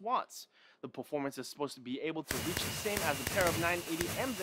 watts. The performance is supposed to be able to reach the same as a pair of 980 M's